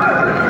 Sure.